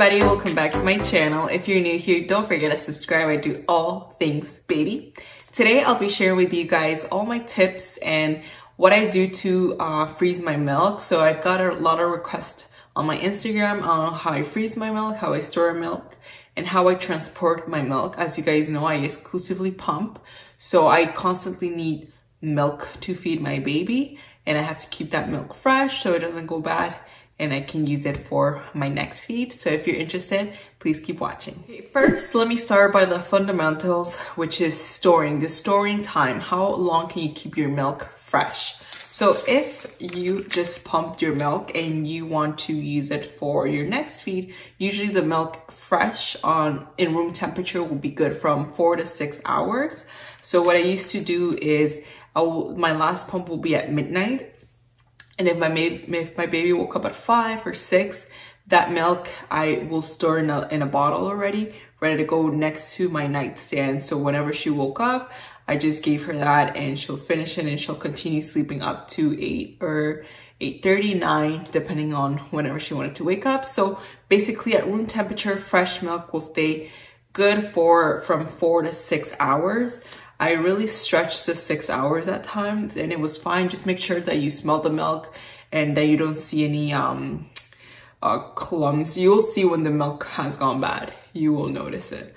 everybody, welcome back to my channel. If you're new here, don't forget to subscribe. I do all things baby. Today I'll be sharing with you guys all my tips and what I do to uh, freeze my milk. So I've got a lot of requests on my Instagram on how I freeze my milk, how I store milk, and how I transport my milk. As you guys know, I exclusively pump. So I constantly need milk to feed my baby and I have to keep that milk fresh so it doesn't go bad and I can use it for my next feed. So if you're interested, please keep watching. Okay, first, let me start by the fundamentals, which is storing, the storing time. How long can you keep your milk fresh? So if you just pumped your milk and you want to use it for your next feed, usually the milk fresh on in room temperature will be good from four to six hours. So what I used to do is I'll, my last pump will be at midnight and if my, if my baby woke up at five or six, that milk I will store in a, in a bottle already, ready to go next to my nightstand. So whenever she woke up, I just gave her that and she'll finish it and she'll continue sleeping up to 8 or 8.39 depending on whenever she wanted to wake up. So basically at room temperature, fresh milk will stay good for from 4 to 6 hours. I really stretched to six hours at times and it was fine. Just make sure that you smell the milk and that you don't see any um, uh, clumps. You'll see when the milk has gone bad. You will notice it.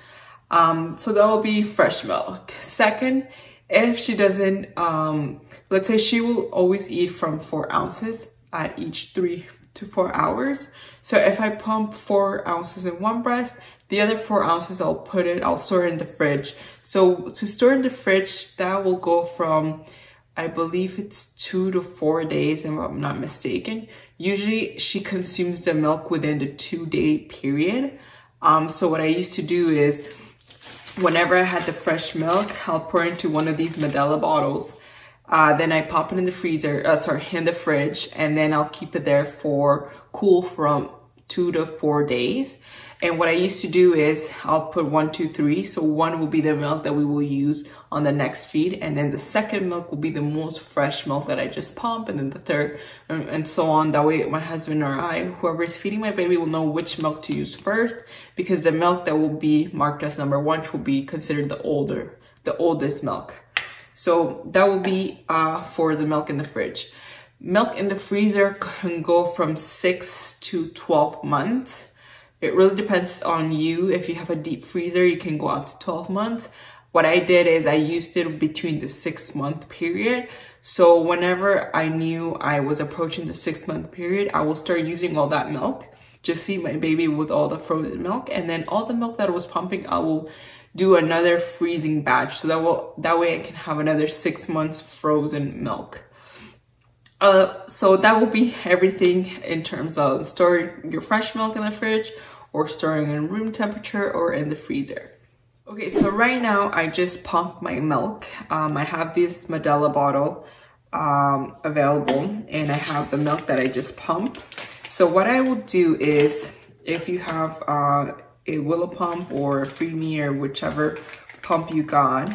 Um, so that will be fresh milk. Second, if she doesn't, um, let's say she will always eat from four ounces at each three to four hours. So if I pump four ounces in one breast, the other four ounces I'll put it, I'll store it in the fridge so to store in the fridge, that will go from, I believe it's two to four days, if I'm not mistaken. Usually she consumes the milk within the two day period. Um, so what I used to do is whenever I had the fresh milk, I'll pour into one of these Medela bottles. Uh, then I pop it in the freezer, uh, sorry, in the fridge, and then I'll keep it there for cool from two to four days. And what I used to do is I'll put one, two, three. So one will be the milk that we will use on the next feed. And then the second milk will be the most fresh milk that I just pump. And then the third and, and so on. That way my husband or I, whoever is feeding my baby will know which milk to use first because the milk that will be marked as number one will be considered the older, the oldest milk. So that will be uh, for the milk in the fridge. Milk in the freezer can go from six to 12 months. It really depends on you. If you have a deep freezer, you can go up to 12 months. What I did is I used it between the six month period. So whenever I knew I was approaching the six month period, I will start using all that milk. Just feed my baby with all the frozen milk. And then all the milk that was pumping, I will do another freezing batch. So that will that way I can have another six months frozen milk. Uh, so that will be everything in terms of storing your fresh milk in the fridge or storing in room temperature or in the freezer. Okay, so right now I just pump my milk. Um, I have this Medela bottle um, available and I have the milk that I just pump. So what I will do is if you have uh, a Willow pump or a Freemie or whichever pump you got,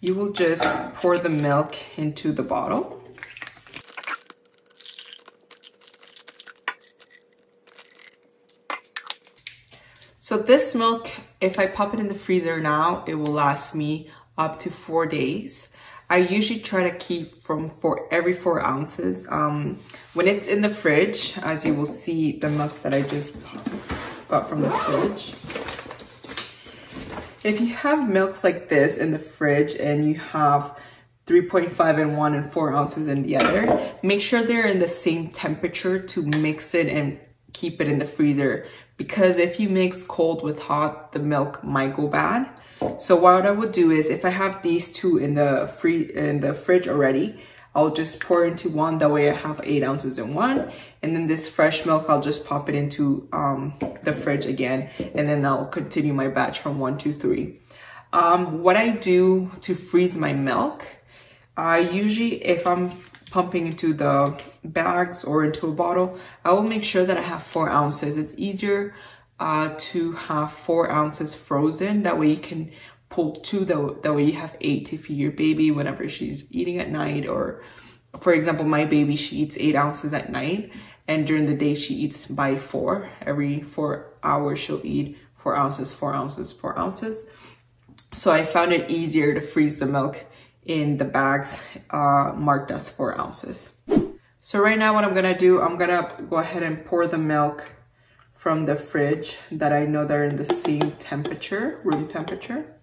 you will just pour the milk into the bottle. So this milk, if I pop it in the freezer now, it will last me up to four days. I usually try to keep from for every four ounces. Um, when it's in the fridge, as you will see the milk that I just got from the fridge. If you have milks like this in the fridge and you have 3.5 in one and four ounces in the other, make sure they're in the same temperature to mix it and keep it in the freezer because if you mix cold with hot, the milk might go bad. So what I would do is if I have these two in the free in the fridge already, I'll just pour into one. That way I have eight ounces in one. And then this fresh milk, I'll just pop it into um, the fridge again. And then I'll continue my batch from one to three. Um, what I do to freeze my milk, I usually, if I'm pumping into the bags or into a bottle, I will make sure that I have four ounces. It's easier uh, to have four ounces frozen. That way you can pull two, that, that way you have eight to feed your baby whenever she's eating at night. Or for example, my baby, she eats eight ounces at night. and during the day she eats by four. Every four hours she'll eat four ounces, four ounces, four ounces. So I found it easier to freeze the milk in the bags uh, marked as four ounces. So right now what I'm gonna do, I'm gonna go ahead and pour the milk from the fridge that I know they're in the same temperature, room temperature.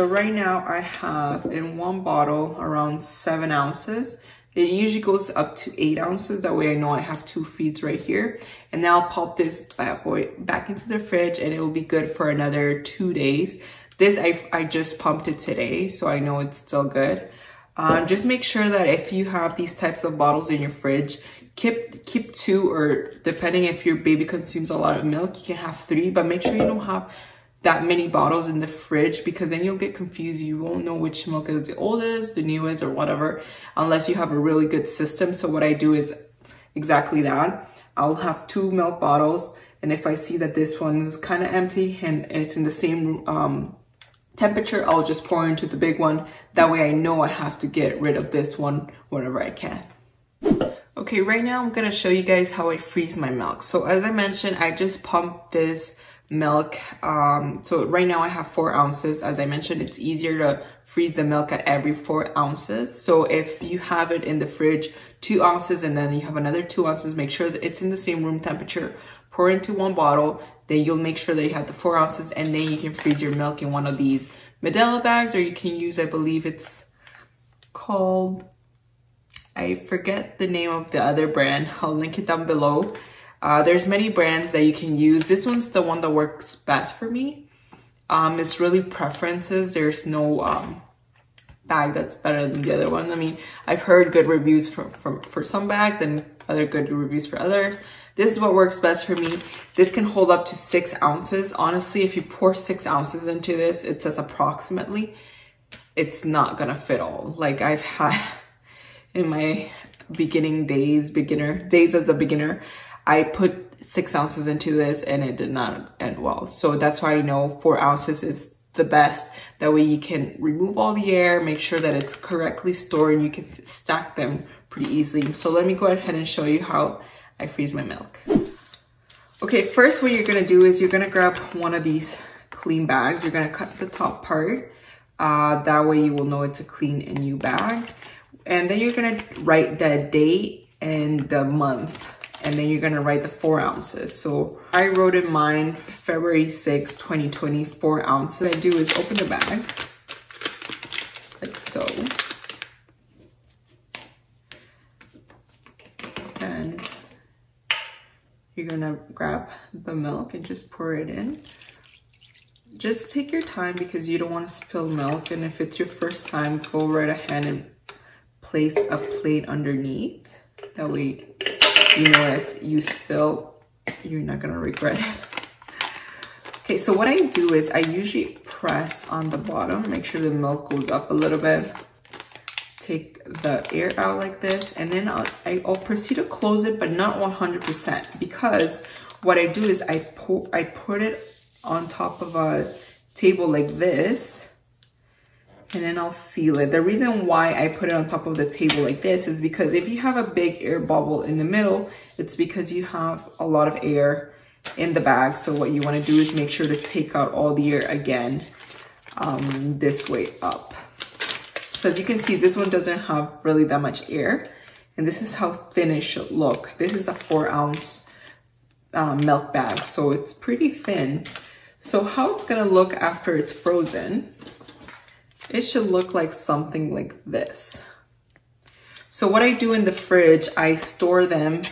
So right now I have in one bottle around seven ounces. It usually goes up to eight ounces. That way I know I have two feeds right here. And now I'll pop this bad boy back into the fridge and it will be good for another two days. This, I, I just pumped it today, so I know it's still good. Um, just make sure that if you have these types of bottles in your fridge, keep keep two or depending if your baby consumes a lot of milk, you can have three, but make sure you don't have that many bottles in the fridge because then you'll get confused. You won't know which milk is the oldest, the newest, or whatever, unless you have a really good system. So what I do is exactly that. I'll have two milk bottles, and if I see that this one is kind of empty and, it's in the same um, temperature, I'll just pour into the big one. That way I know I have to get rid of this one whenever I can. Okay, right now I'm gonna show you guys how I freeze my milk. So as I mentioned, I just pumped this milk. Um, so right now I have four ounces. As I mentioned, it's easier to freeze the milk at every four ounces. So if you have it in the fridge, two ounces, and then you have another two ounces, make sure that it's in the same room temperature. Pour into one bottle, then you'll make sure that you have the four ounces and then you can freeze your milk in one of these Medela bags or you can use, I believe it's called, I forget the name of the other brand. I'll link it down below. Uh, there's many brands that you can use. This one's the one that works best for me. Um, it's really preferences. There's no um, bag that's better than the other one. I mean, I've heard good reviews from, from for some bags and other good reviews for others. This is what works best for me. This can hold up to six ounces. Honestly, if you pour six ounces into this, it says approximately, it's not gonna fit all. Like I've had in my beginning days, beginner days as a beginner, I put six ounces into this and it did not end well. So that's why I know four ounces is the best. That way you can remove all the air, make sure that it's correctly stored and you can stack them pretty easily. So let me go ahead and show you how I freeze my milk. Okay, first what you're gonna do is you're gonna grab one of these clean bags. You're gonna cut the top part. Uh, that way you will know it's a clean and new bag. And then you're gonna write the date and the month. And then you're gonna write the four ounces. So I wrote in mine February 6, 2020, four ounces. What I do is open the bag, like so. And you're gonna grab the milk and just pour it in. Just take your time because you don't wanna spill milk. And if it's your first time, go right ahead and place a plate underneath. That way, you know, if you spill, you're not gonna regret it. Okay, so what I do is I usually press on the bottom, make sure the milk goes up a little bit take the air out like this and then I'll, I'll proceed to close it but not 100% because what I do is I, pour, I put it on top of a table like this and then I'll seal it. The reason why I put it on top of the table like this is because if you have a big air bubble in the middle, it's because you have a lot of air in the bag. So what you wanna do is make sure to take out all the air again um, this way up. So as you can see, this one doesn't have really that much air. And this is how thin it should look. This is a four ounce um, milk bag, so it's pretty thin. So how it's gonna look after it's frozen, it should look like something like this. So what I do in the fridge, I store them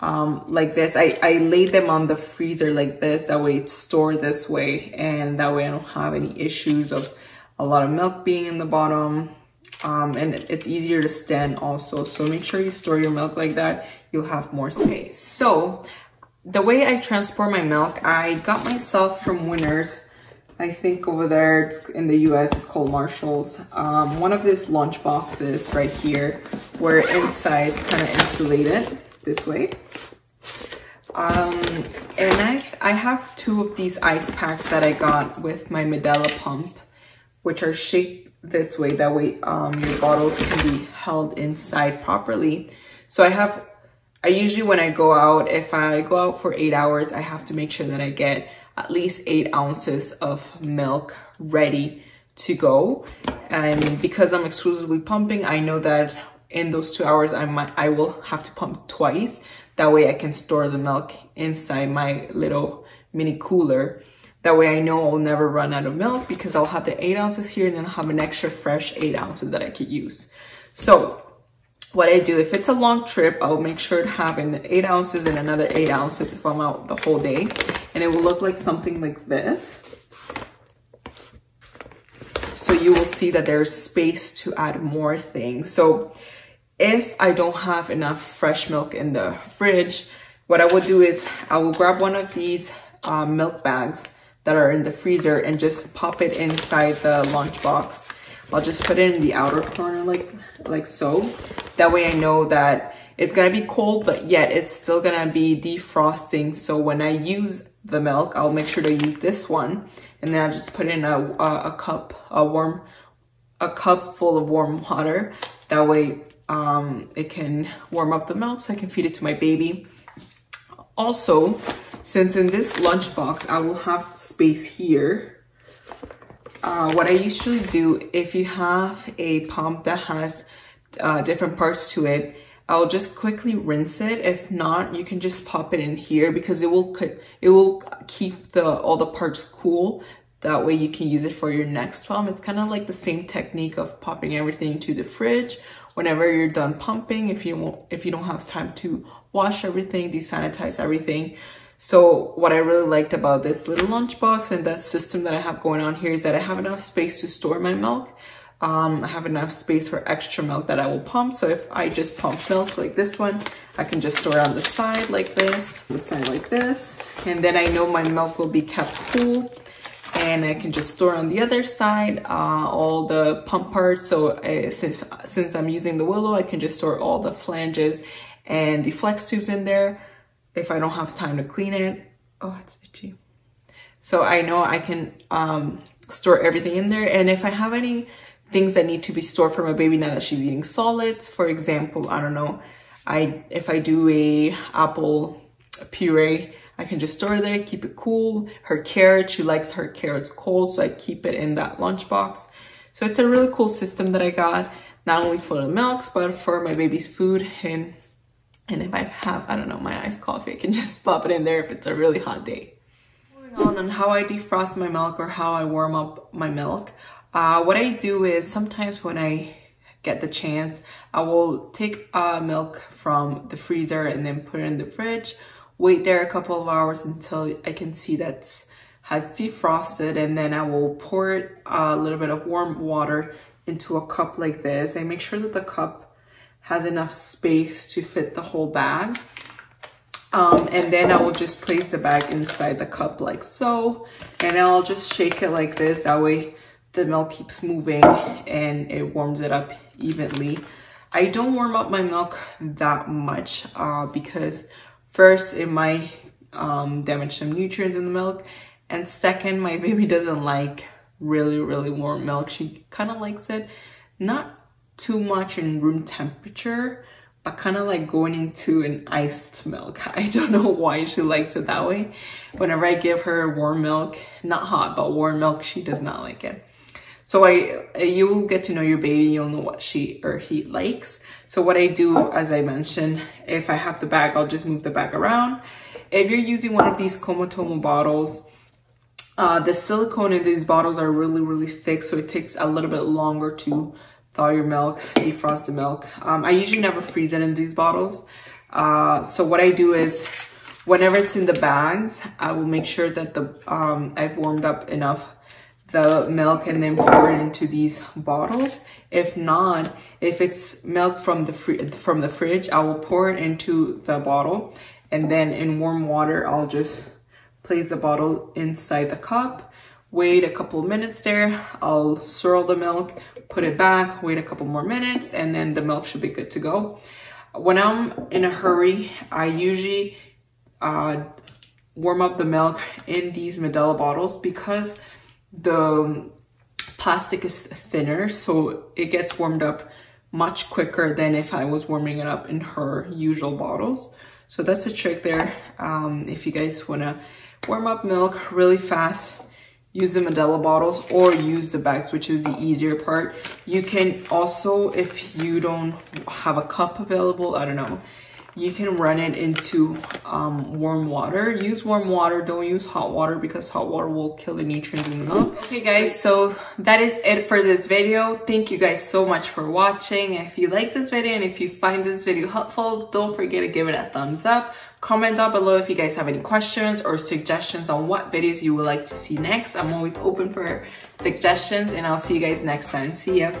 um, like this. I, I lay them on the freezer like this, that way it's stored this way, and that way I don't have any issues of a lot of milk being in the bottom um, and it's easier to stand also. So make sure you store your milk like that. You'll have more space. So the way I transport my milk, I got myself from Winners. I think over there it's in the US, it's called Marshall's. Um, one of these lunch boxes right here, where inside it's kind of insulated this way. Um, and I I have two of these ice packs that I got with my Medela pump which are shaped this way. That way um, your bottles can be held inside properly. So I have, I usually when I go out, if I go out for eight hours, I have to make sure that I get at least eight ounces of milk ready to go. And because I'm exclusively pumping, I know that in those two hours, I might, I will have to pump twice. That way I can store the milk inside my little mini cooler. That way I know I'll never run out of milk because I'll have the eight ounces here and then I'll have an extra fresh eight ounces that I could use. So what I do, if it's a long trip, I'll make sure to have an eight ounces and another eight ounces if I'm out the whole day. And it will look like something like this. So you will see that there's space to add more things. So if I don't have enough fresh milk in the fridge, what I will do is I will grab one of these uh, milk bags that are in the freezer and just pop it inside the lunchbox. I'll just put it in the outer corner like, like so. That way I know that it's gonna be cold, but yet it's still gonna be defrosting. So when I use the milk, I'll make sure to use this one. And then I just put in a, a, a cup, a warm, a cup full of warm water. That way um, it can warm up the milk so I can feed it to my baby. Also, since in this lunchbox, I will have space here. Uh, what I usually do, if you have a pump that has uh, different parts to it, I'll just quickly rinse it. If not, you can just pop it in here because it will it will keep the all the parts cool. That way you can use it for your next pump. It's kind of like the same technique of popping everything to the fridge whenever you're done pumping if you won't, if you don't have time to wash everything, desanitize everything. So what I really liked about this little lunchbox and that system that I have going on here is that I have enough space to store my milk. Um, I have enough space for extra milk that I will pump. So if I just pump milk like this one, I can just store it on the side like this, the side like this. And then I know my milk will be kept cool and I can just store on the other side uh, all the pump parts. So uh, since, since I'm using the Willow, I can just store all the flanges and the flex tubes in there if I don't have time to clean it. Oh, it's itchy. So I know I can um, store everything in there. And if I have any things that need to be stored for my baby now that she's eating solids, for example, I don't know, I if I do a apple puree, I can just store it there, keep it cool. Her carrot, she likes her carrots cold, so I keep it in that lunchbox. So it's a really cool system that I got, not only for the milks, but for my baby's food and and if I have, I don't know, my iced coffee, I can just pop it in there if it's a really hot day. Moving on on how I defrost my milk or how I warm up my milk. Uh, what I do is sometimes when I get the chance, I will take uh, milk from the freezer and then put it in the fridge, wait there a couple of hours until I can see that has defrosted and then I will pour a little bit of warm water into a cup like this I make sure that the cup has enough space to fit the whole bag. Um, and then I will just place the bag inside the cup like so. And I'll just shake it like this. That way the milk keeps moving and it warms it up evenly. I don't warm up my milk that much uh, because first it might um, damage some nutrients in the milk. And second, my baby doesn't like really, really warm milk. She kind of likes it not too much in room temperature, but kind of like going into an iced milk. I don't know why she likes it that way. Whenever I give her warm milk, not hot, but warm milk, she does not like it. So I, you will get to know your baby, you'll know what she or he likes. So what I do, as I mentioned, if I have the bag, I'll just move the bag around. If you're using one of these Comotomo bottles, uh, the silicone in these bottles are really, really thick, so it takes a little bit longer to thaw your milk, defrost the milk. Um, I usually never freeze it in these bottles. Uh, so what I do is whenever it's in the bags, I will make sure that the um, I've warmed up enough the milk and then pour it into these bottles. If not, if it's milk from the from the fridge, I will pour it into the bottle and then in warm water, I'll just place the bottle inside the cup wait a couple minutes there. I'll swirl the milk, put it back, wait a couple more minutes, and then the milk should be good to go. When I'm in a hurry, I usually uh, warm up the milk in these Medela bottles because the plastic is thinner, so it gets warmed up much quicker than if I was warming it up in her usual bottles. So that's a trick there. Um, if you guys wanna warm up milk really fast, use the Medela bottles or use the bags, which is the easier part. You can also, if you don't have a cup available, I don't know, you can run it into um, warm water. Use warm water, don't use hot water because hot water will kill the nutrients in the milk. Okay guys, so that is it for this video. Thank you guys so much for watching. If you like this video and if you find this video helpful, don't forget to give it a thumbs up. Comment down below if you guys have any questions or suggestions on what videos you would like to see next. I'm always open for suggestions and I'll see you guys next time. See ya.